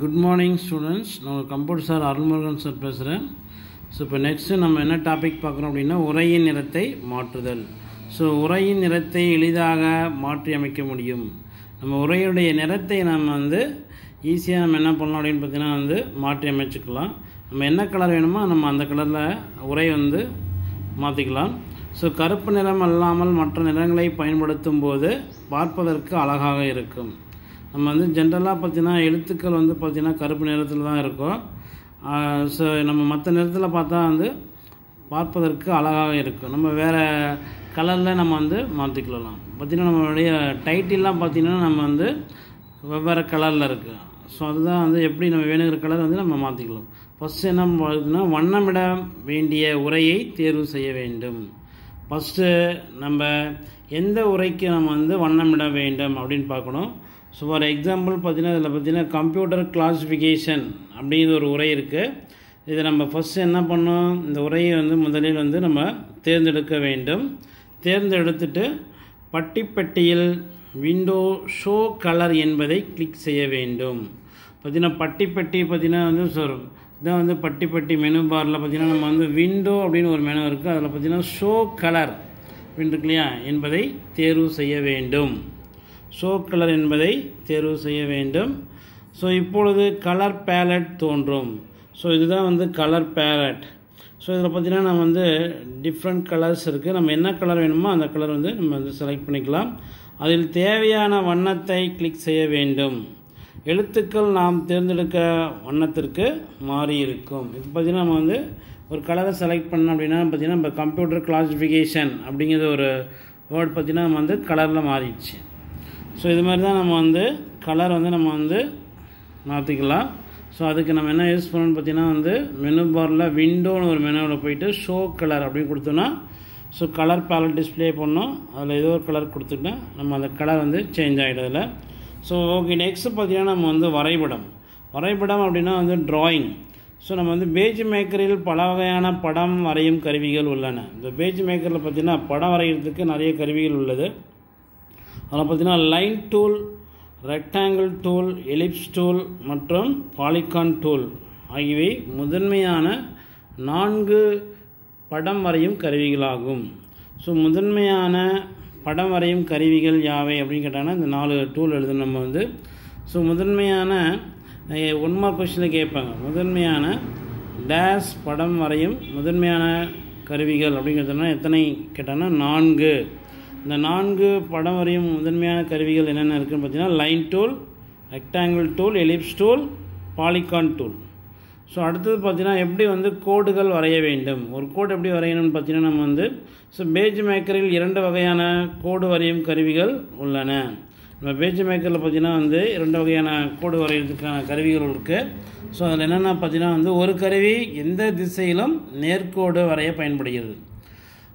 Good morning students நான் computer sir Arulmurugan sir பேசுகிறேன் so இப்போ நெக்ஸ்ட்டு நம்ம என்ன டாபிக் பார்க்குறோம் அப்படின்னா உரையின் நிறத்தை மாற்றுதல். ஸோ உரையின் நிறத்தை எளிதாக மாற்றி அமைக்க முடியும். நம்ம உரையுடைய நிறத்தை நம்ம வந்து ஈஸியாக நம்ம என்ன பண்ணலாம் அப்படின்னு பார்த்தீங்கன்னா வந்து மாற்றி அமைச்சுக்கலாம். நம்ம என்ன கலர் வேணுமோ நம்ம அந்த கலரில் உரை வந்து மாற்றிக்கலாம் ஸோ கருப்பு நிறம் அல்லாமல் மற்ற நிறங்களை பயன்படுத்தும் போது பார்ப்பதற்கு அழகாக இருக்கும். நம்ம வந்து ஜென்ரலாக பார்த்தீங்கன்னா எழுத்துக்கள் வந்து பார்த்திங்கன்னா கருப்பு நிறத்தில் தான் இருக்கும். ஸோ நம்ம மற்ற நிறத்தில் பார்த்தா வந்து பார்ப்பதற்கு அழகாக இருக்கும். நம்ம வேறு கலரில் நம்ம வந்து மாற்றிக்கலாம் பார்த்திங்கன்னா நம்மளுடைய டைட்டில்லாம் பார்த்திங்கன்னா நம்ம வந்து வெவ்வேறு கலரில் இருக்குது ஸோ அதுதான் வந்து எப்படி நம்ம வேணுங்கிற கலர் வந்து நம்ம மாற்றிக்கலாம் ஃபஸ்ட்டு என்ன பார்த்தீங்கன்னா வண்ணமிட வேண்டிய உரையை தேர்வு செய்ய வேண்டும். ஃபஸ்ட்டு நம்ம எந்த உரைக்கு நம்ம வந்து வண்ணமிட வேண்டும் அப்படின்னு பார்க்கணும். ஸோ ஃபார் எக்ஸாம்பிள் பார்த்தீங்கன்னா இதில் பார்த்தீங்கன்னா கம்ப்யூட்டர் கிளாஸிஃபிகேஷன் அப்படிங்கிற ஒரு உரை இருக்குது இதை நம்ம ஃபஸ்ட்டு என்ன பண்ணோம்? இந்த உரையை வந்து முதலில் வந்து நம்ம தேர்ந்தெடுக்க வேண்டும். தேர்ந்தெடுத்துட்டு பட்டிப்பட்டியில் விண்டோ ஷோ கலர் என்பதை கிளிக் செய்ய வேண்டும். பார்த்தீங்கன்னா பட்டிப்பட்டி பார்த்தீங்கன்னா வந்து சொல் இதான் வந்து பட்டிப்பட்டி மெனு பாரில் பார்த்தீங்கன்னா நம்ம வந்து விண்டோ அப்படின்னு ஒரு மெனு இருக்குது அதில் பார்த்தீங்கன்னா ஷோ கலர் அப்படின்னு இருக்கு இல்லையா? என்பதை தேர்வு செய்ய வேண்டும். ஷோ கலர் என்பதை தேர்வு செய்ய வேண்டும். ஸோ இப்பொழுது கலர் பேலட் தோன்றும். ஸோ இதுதான் வந்து கலர் பேலட் ஸோ இதில் பார்த்தீங்கன்னா நம்ம வந்து டிஃப்ரெண்ட் கலர்ஸ் இருக்குது நம்ம என்ன கலர் வேணுமோ அந்த கலர் வந்து நம்ம வந்து செலக்ட் பண்ணிக்கலாம். அதில் தேவையான வண்ணத்தை கிளிக் செய்ய வேண்டும். எழுத்துக்கள் நாம் தேர்ந்தெடுக்க வண்ணத்திற்கு மாறி இருக்கும். இது பார்த்திங்கன்னா நம்ம வந்து ஒரு கலரை செலக்ட் பண்ணோம் அப்படின்னா பார்த்திங்கன்னா நம்ம கம்ப்யூட்டர் கிளாஸிஃபிகேஷன் அப்படிங்கிற ஒரு வேர்ட் பார்த்திங்கன்னா நம்ம வந்து கலரில் மாறிடுச்சு. ஸோ இது மாதிரி தான் நம்ம வந்து கலர் வந்து நம்ம வந்து மாற்றிக்கலாம் ஸோ அதுக்கு நம்ம என்ன யூஸ் பண்ணணும்னு பார்த்தீங்கன்னா வந்து மெனு பாரில் விண்டோன்னு ஒரு மெனுவில் போயிட்டு ஷோ கலர் அப்படின்னு கொடுத்தோன்னா ஸோ கலர் பேலட் டிஸ்பிளே பண்ணோம். அதில் ஏதோ ஒரு கலர் கொடுத்துட்டா நம்ம அந்த கலர் வந்து சேஞ்ச் ஆகிடுதில்ல ஸோ ஓகே நெக்ஸ்ட்டு பார்த்தீங்கன்னா நம்ம வந்து வரைபடம். வரைபடம் அப்படின்னா வந்து ட்ராயிங் ஸோ நம்ம வந்து பேஜ் மேக்கரில் பல வகையான படம் வரையும் கருவிகள் உள்ளன. இந்த பேஜ் மேக்கரில் பார்த்திங்கன்னா படம் வரைகிறதுக்கு நிறைய கருவிகள் உள்ளது. அதில் பார்த்திங்கன்னா line tool rectangle tool ellipse tool மற்றும் பாலிகான் டூல் ஆகியவை முதன்மையான நான்கு படம் வரையும் கருவிகளாகும். ஸோ முதன்மையான படம் வரையும் கருவிகள் யாவை அப்படின்னு கேட்டாங்கன்னா இந்த நாலு டூல் எழுதணும் நம்ம வந்து ஸோ முதன்மையான ஒன் மார்க் கொஷினில் கேட்பாங்க முதன்மையான டேஸ் படம் வரையும் முதன்மையான கருவிகள் அப்படின்னு கேட்டோம்னா எத்தனை கேட்டாங்கன்னா நான்கு. இந்த நான்கு படம் வரையும் முதன்மையான கருவிகள் என்னென்ன இருக்குதுன்னு பார்த்தீங்கன்னா line tool rectangle tool ellipse tool polygon tool so அடுத்தது பார்த்தீங்கன்னா எப்படி வந்து கோடுகள் வரைய வேண்டும்? ஒரு கோடு எப்படி வரையணும்னு பார்த்தீங்கன்னா நம்ம வந்து ஸோ பேஜ் மேக்கரில் இரண்டு வகையான கோடு வரையும் கருவிகள் உள்ளன. நம்ம பேஜ் மேக்கரில் பார்த்தீங்கன்னா வந்து இரண்டு வகையான கோடு வரைகிறதுக்கான கருவிகள் இருக்குது ஸோ அதில் என்னென்னா பார்த்தீங்கன்னா வந்து ஒரு கருவி எந்த திசையிலும் நேர்கோடு வரைய பயன்படுகிறது.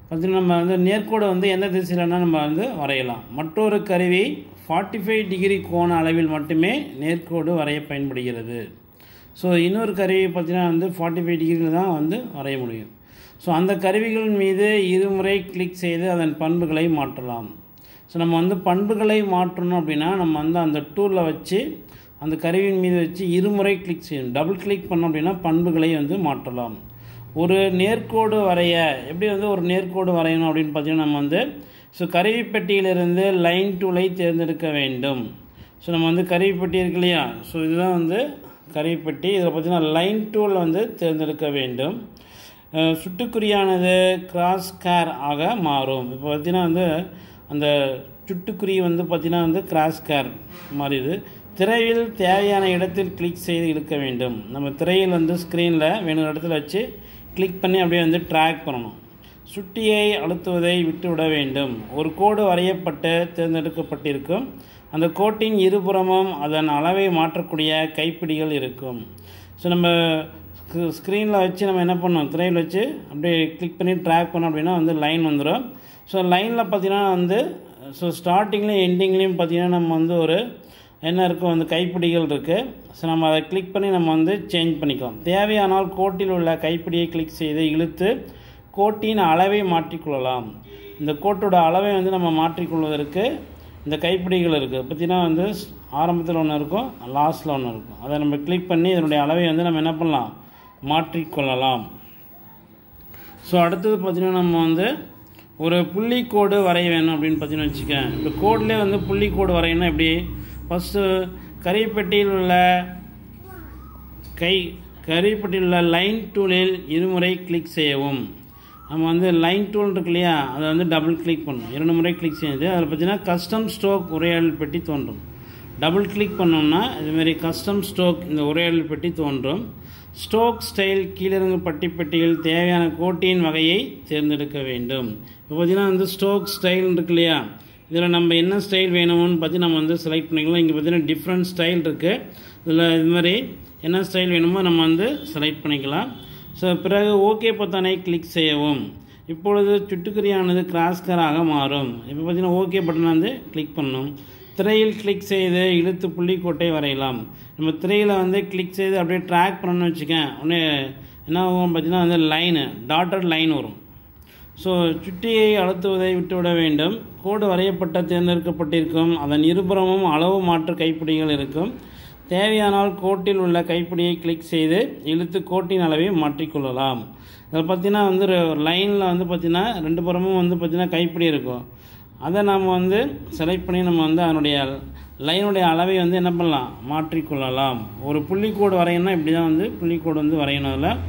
பார்த்தீங்கன்னா நம்ம வந்து நேர்கோடு வந்து எந்த திசையிலனா நம்ம வந்து வரையலாம். மற்றொரு கருவி ஃபார்ட்டி ஃபைவ் டிகிரி கோண அளவில் மட்டுமே நேர்கோடு வரைய பயன்படுகிறது. ஸோ இன்னொரு கருவி பார்த்திங்கன்னா வந்து ஃபார்ட்டி ஃபைவ் டிகிரியில் தான் வந்து வரைய முடியும். ஸோ அந்த கருவிகள் மீது இருமுறை கிளிக் செய்து அதன் பண்புகளை மாற்றலாம். ஸோ நம்ம வந்து பண்புகளை மாற்றணும் அப்படின்னா நம்ம வந்து அந்த டூலில் வச்சு அந்த கருவியின் மீது வச்சு இருமுறை கிளிக் செய்யணும். டபுள் கிளிக் பண்ணோம் அப்படின்னா பண்புகளை வந்து மாற்றலாம். ஒரு நேர்கோடு வரைய. எப்படி வந்து ஒரு நேர்கோடு வரையணும் அப்படின்னு பார்த்தீங்கன்னா நம்ம வந்து ஸோ கருவிப்பட்டியிலிருந்து லைன் டூலை தேர்ந்தெடுக்க வேண்டும். ஸோ நம்ம வந்து கருவிப்பட்டி இருக்கு இல்லையா? ஸோ இதுதான் வந்து கருவிப்பட்டி. இதில் பார்த்திங்கன்னா லைன் டூல் வந்து தேர்ந்தெடுக்க வேண்டும். சுட்டுக்குறியானது கிராஸ் கேர் ஆக மாறும். இப்போ பார்த்திங்கன்னா வந்து அந்த சுட்டுக்குறி வந்து பார்த்திங்கன்னா வந்து கிராஸ் கேர் மாறிடுது திரையில் தேவையான இடத்தில் கிளிக் செய்து இழுக்க வேண்டும். நம்ம திரையில் வந்து ஸ்க்ரீனில் வேணுங்கிற இடத்துல வச்சு கிளிக் பண்ணி அப்படியே வந்து ட்ராக் பண்ணணும். சுட்டியை அழுத்துவதை விட்டுவிட வேண்டும். ஒரு கோடு வரையப்பட்டு தேர்ந்தெடுக்கப்பட்டிருக்கும். அந்த கோட்டின் இருபுறமும் அதன் அளவை மாற்றக்கூடிய கைப்பிடிகள் இருக்கும். ஸோ நம்ம ஸ்க்ரீனில் வச்சு நம்ம என்ன பண்ணோம் திரையில் வச்சு அப்படியே கிளிக் பண்ணி ட்ராக் பண்ணோம் அப்படின்னா வந்து லைன் வந்துடும் ஸோ லைனில் பார்த்திங்கன்னா வந்து ஸோ ஸ்டார்டிங்லேயும் எண்டிங்லேயும் பார்த்திங்கன்னா நம்ம வந்து ஒரு என்ன இருக்கும் வந்து கைப்பிடிகள் இருக்குது ஸோ நம்ம அதை கிளிக் பண்ணி நம்ம வந்து சேஞ்ச் பண்ணிக்கலாம். தேவையானால் கோட்டில் உள்ள கைப்பிடியை கிளிக் செய்து இழுத்து கோட்டின் அளவை மாற்றிக்கொள்ளலாம். இந்த கோட்டோட அளவை வந்து நம்ம மாற்றிக்கொள்வதற்கு இந்த கைப்பிடிகள் இருக்குது பார்த்தீங்கன்னா வந்து ஆரம்பத்தில் ஒன்று இருக்கும் லாஸ்ட்டில் ஒன்று இருக்கும். அதை நம்ம கிளிக் பண்ணி இதனுடைய அளவை வந்து நம்ம என்ன பண்ணலாம்? மாற்றிக்கொள்ளலாம். ஸோ அடுத்தது பார்த்திங்கன்னா நம்ம வந்து ஒரு புள்ளிக்கோடு வரைய வேணும் அப்படின்னு பார்த்தீங்கன்னு வச்சுக்கேன் இப்போ கோட்லேயே வந்து புள்ளிக்கோடு வரையணும் எப்படி? ஃபஸ்ட்டு கரிப்பெட்டியில் உள்ள கை கரிப்பட்டியில் உள்ள லைன் டூலில் இருமுறை கிளிக் செய்யவும். நம்ம வந்து லைன் டூல் இருக்கு இல்லையா அதை வந்து டபுள் கிளிக் பண்ணணும். இரண்டு முறை கிளிக் செய்யுது. அதில் பார்த்தீங்கன்னா கஸ்டம் ஸ்டோக் உரையாடல் பெட்டி தோன்றும். டபுள் கிளிக் பண்ணோம்னா இதுமாரி கஸ்டம் ஸ்டோக் இந்த உரையாடல் பெட்டி தோன்றும். ஸ்டோக் ஸ்டைல் கீழிறங்கு பட்டி பெட்டியில் தேவையான கோட்டியின் வகையை தேர்ந்தெடுக்க வேண்டும். இப்போ பார்த்தீங்கன்னா வந்து ஸ்டோக் ஸ்டைல் இருக்கு இல்லையா இதில் நம்ம என்ன ஸ்டைல் வேணும்னு பார்த்து நம்ம வந்து செலக்ட் பண்ணிக்கலாம். இங்கே பார்த்தீங்கன்னா டிஃப்ரெண்ட் ஸ்டைல் இருக்குது இதில் இது மாதிரி என்ன ஸ்டைல் வேணுமோ நம்ம வந்து செலக்ட் பண்ணிக்கலாம். ஸோ பிறகு ஓகே பொத்தானை கிளிக் செய்யவும். இப்பொழுது சுட்டுக்குறியானது கிராஸ்கராக மாறும். இப்போ பார்த்தீங்கன்னா ஓகே பட்டனை வந்து கிளிக் பண்ணணும். திரையில் கிளிக் செய்து இழுத்து புள்ளிக்கோட்டை வரையலாம். நம்ம திரையில் வந்து கிளிக் செய்து அப்படியே ட்ராக் பண்ணணும்னு வச்சுக்கேன். உடனே என்ன ஆகும்? பார்த்தீங்கன்னா வந்து லைனு டாட்டட் லைன் வரும். ஸோ சுட்டியை அழுத்துவதை விட்டுவிட வேண்டும். கோடு வரையப்பட்ட தேர்ந்தெடுக்கப்பட்டிருக்கும். அதன் இருபுறமும் அளவு மாற்று கைப்பிடிகள் இருக்கும். தேவையானால் கோட்டில் உள்ள கைப்பிடியை கிளிக் செய்து இழுத்து கோட்டின் அளவை மாற்றிக்கொள்ளலாம் இதில் பார்த்தீங்கன்னா வந்து லைனில் வந்து பார்த்திங்கன்னா ரெண்டு புறமும் வந்து பார்த்திங்கன்னா கைப்பிடி இருக்கும். அதை நாம் வந்து செலக்ட் பண்ணி நம்ம வந்து அதனுடைய லைனுடைய அளவை வந்து என்ன பண்ணலாம்? மாற்றிக்கொள்ளலாம் ஒரு புள்ளிக்கோடு வரையணும்னா இப்படி தான் வந்து புள்ளிக்கோடு வந்து வரையணும் அதில்.